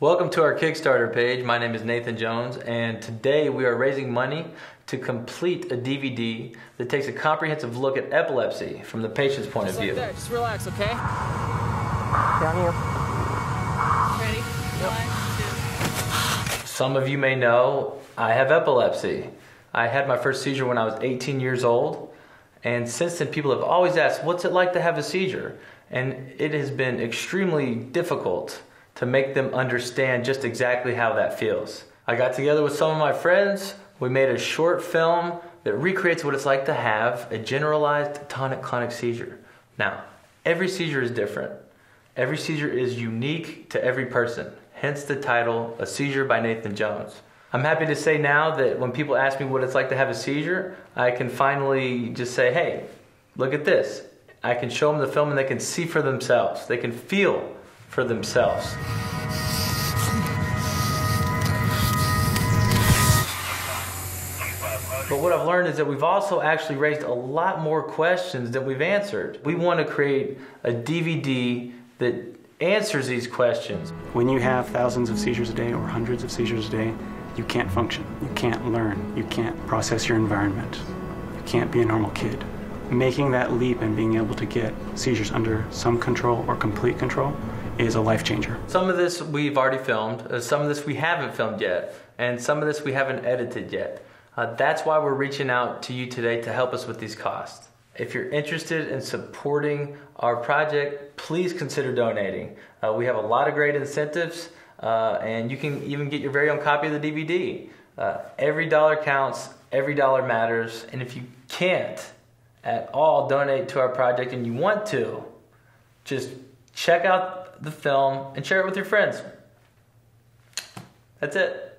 Welcome to our Kickstarter page. My name is Nathan Jones, and today we are raising money to complete a DVD that takes a comprehensive look at epilepsy from the patient's point Just of like view. that. Just relax, okay? Down here. Ready? One, two. Some of you may know I have epilepsy. I had my first seizure when I was 18 years old, and since then, people have always asked, What's it like to have a seizure? And it has been extremely difficult to make them understand just exactly how that feels. I got together with some of my friends. We made a short film that recreates what it's like to have a generalized tonic clonic seizure. Now, every seizure is different. Every seizure is unique to every person, hence the title, A Seizure by Nathan Jones. I'm happy to say now that when people ask me what it's like to have a seizure, I can finally just say, hey, look at this. I can show them the film and they can see for themselves. They can feel for themselves. But what I've learned is that we've also actually raised a lot more questions than we've answered. We want to create a DVD that answers these questions. When you have thousands of seizures a day or hundreds of seizures a day, you can't function. You can't learn. You can't process your environment. You can't be a normal kid. Making that leap and being able to get seizures under some control or complete control is a life changer. Some of this we've already filmed, uh, some of this we haven't filmed yet, and some of this we haven't edited yet. Uh, that's why we're reaching out to you today to help us with these costs. If you're interested in supporting our project, please consider donating. Uh, we have a lot of great incentives, uh, and you can even get your very own copy of the DVD. Uh, every dollar counts, every dollar matters, and if you can't at all donate to our project and you want to, just check out the film and share it with your friends. That's it.